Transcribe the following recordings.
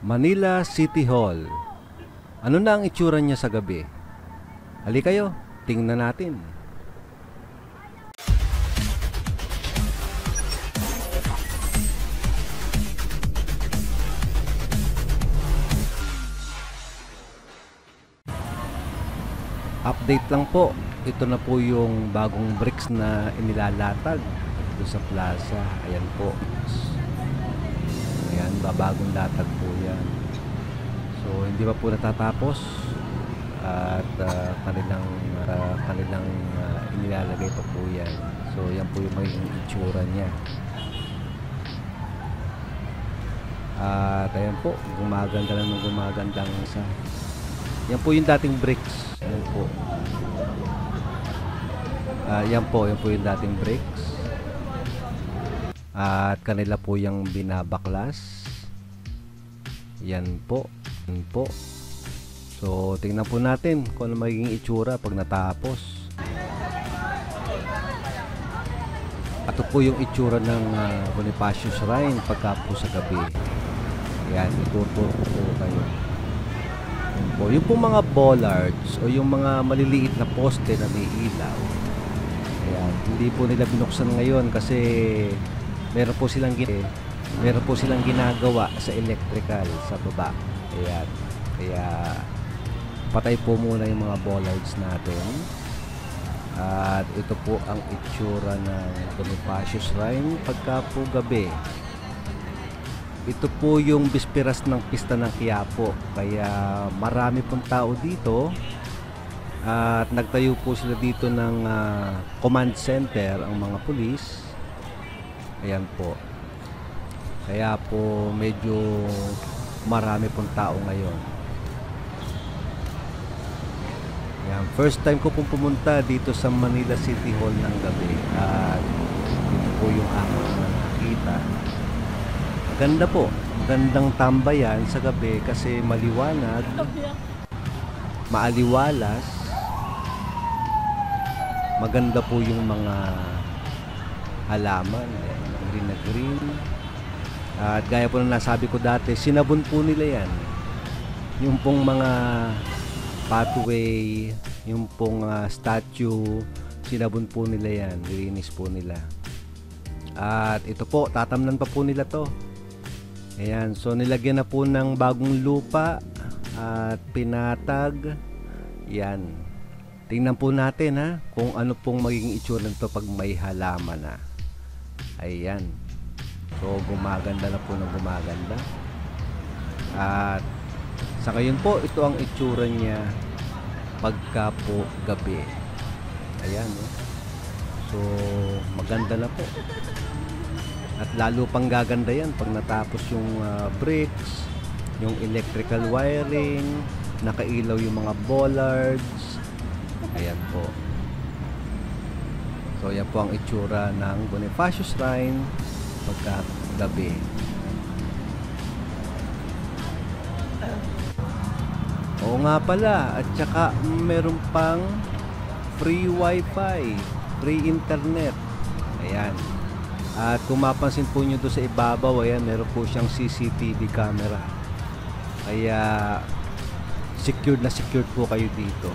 Manila City Hall. Ano na ang itsura niya sa gabi? Hali kayo, tingnan natin. Update lang po. Ito na po yung bagong bricks na inilalatag dito sa plaza. Ayan po. Ayan, babagong latag po yan. So, hindi pa po natatapos at ah, kanilang ah, kanilang ah, inilalagay pa po yan. So, yan po yung magiging itsura niya. At ayan po, gumaganda na ng gumaganda ang isa. Yan po yung dating bricks. Yan po. Ah, yan po, yan po yung dating bricks. At kanila po yung binabaklas. Yan po. Yan po. So, tingnan po natin kung ano magiging itsura pag natapos. Ito po yung itsura ng ah, Bonifacio Shrine pagka sa gabi. Yan, ituturo ko po kayo. Yan po. Yung po mga bollards o yung mga maliliit na poste na may ilaw. Ayan, hindi po nila binuksan ngayon kasi meron po silang gin meron po silang ginagawa sa electrical sa baba. Ayan. Kaya patay po muna yung mga bollards natin. At ito po ang itsura ng Bonifacio Shrine pagka po gabi. Ito po yung bisperas ng pista ng Quiapo. Kaya marami pong tao dito. At nagtayo po sila dito ng ah, command center ang mga pulis. Ayan po. Kaya po medyo marami pong tao ngayon. Ayan, first time ko pong pumunta dito sa Manila City Hall ng gabi. At ito po yung aking nakita. Maganda po. Magandang tambayan sa gabi kasi maliwanag, maaliwalas. Maganda po yung mga halaman. Ayan, green na green. At gaya po na nasabi ko dati, sinabon po nila yan. Yung pong mga pathway, yung pong ah, statue, sinabon po nila yan. Linis po nila. At ito po, tatamnan pa po nila to. Ayan, so nilagyan na po ng bagong lupa at pinatag. Yan. Tingnan po natin ha, kung ano pong magiging itsura nito pag may halaman na. Ayan. So gumaganda na po ng gumaganda. At sa ngayon po, ito ang itsura niya pagka po gabi. Ayan, oh. So, maganda na po. At lalo pang gaganda yan pag natapos yung ah, bricks, yung electrical wiring, nakailaw yung mga bollards. Ayan po. So, yan po ang itsura ng Bonifacio Shrine pagka gabi. Oo nga pala. At saka meron pang free wifi, free internet. Ayan. At kung mapansin po nyo doon sa ibabaw, ayan, meron po siyang CCTV camera. Kaya secured na secured po kayo dito.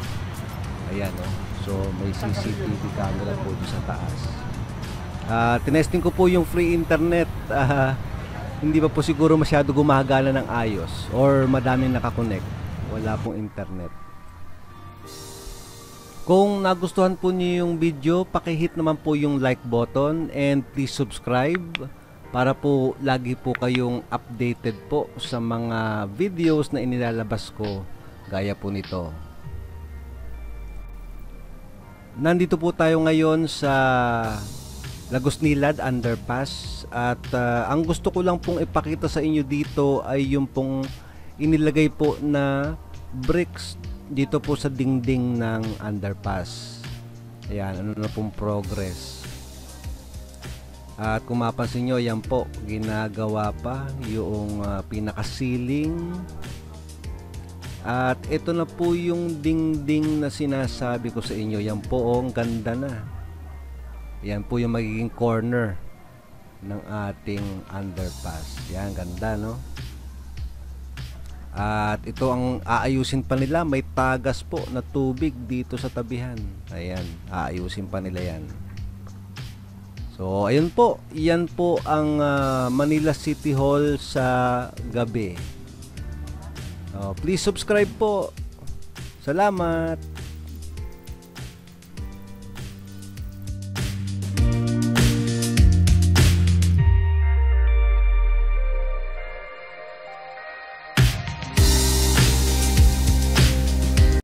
Ayan, oh. So, may CCTV camera po doon sa taas. Ah, tinesting ko po yung free internet. Ah, hindi pa po siguro masyado gumagana ng ayos or madaming nakakonect. Wala pong internet. Kung nagustuhan po niyo yung video, pakihit naman po yung like button and please subscribe para po lagi po kayong updated po sa mga videos na inilalabas ko gaya po nito. Nandito po tayo ngayon sa Lagos Nilad Underpass at ah, ang gusto ko lang pong ipakita sa inyo dito ay yung pong inilagay po na bricks dito po sa dingding ng underpass. Ayan, ano na pong progress. At kung mapansin nyo, yan po, ginagawa pa yung ah, pinaka-ceiling. At ito na po yung dingding na sinasabi ko sa inyo. Yan po, oh, ang ganda na. Yan po yung magiging corner ng ating underpass. Yan, ganda, no? At ito ang aayusin pa nila. May tagas po na tubig dito sa tabihan. Ayan, aayusin pa nila yan. So, ayun po. Yan po ang ah, Manila City Hall sa gabi. Oh, please subscribe po. Salamat.